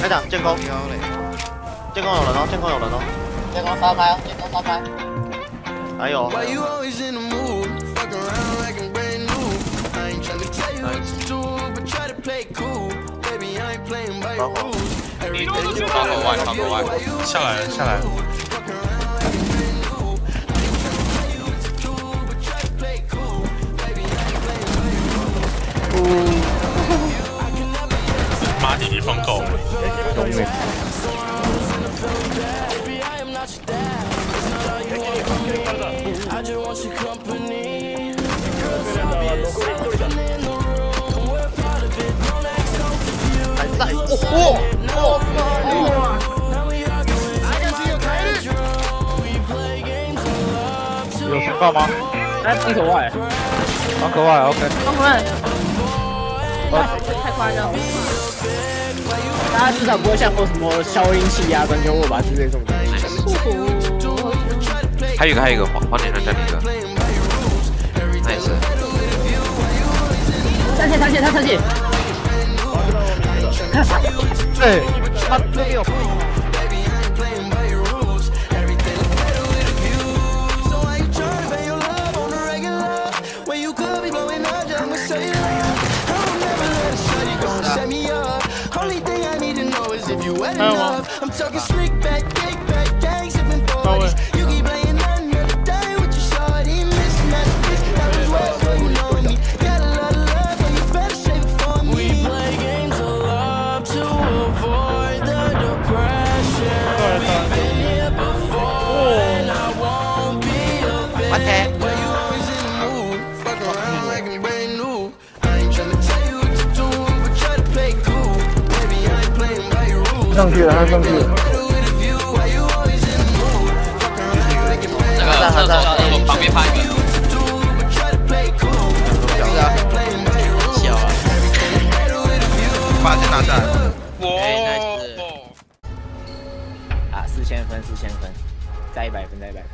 开场建空，建空有人哦，建空有人哦，建空烧开，建空烧开。还有。窗口外，窗口外，下来了，下来了。马弟弟疯狗。还在，哦哦哦！有宣告吗？在窗口外，窗口外，OK。窗口外，太夸张了。大家至少不会像过什么消音器啊、专用握把之类这种东西。还有一个，还有一个黄黄点上这里一个，那也是。三线，三线，他三线。看啥？哎，他没有。还有吗？到位。上去了，他上去了。这个厕所厕所旁边趴一个。小啊！把剑拿下来。哇！啊，四千分，四千分，再一百分，再一百分。